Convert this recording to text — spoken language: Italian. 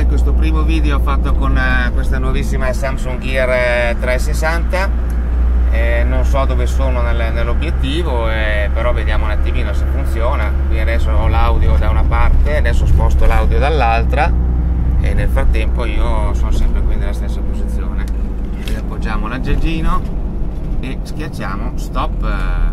in questo primo video fatto con eh, questa nuovissima Samsung Gear eh, 360 eh, non so dove sono nel, nell'obiettivo eh, però vediamo un attimino se funziona. Qui adesso ho l'audio da una parte adesso sposto l'audio dall'altra. E nel frattempo io sono sempre qui nella stessa posizione. Quindi appoggiamo l'aggeggino e schiacciamo stop eh,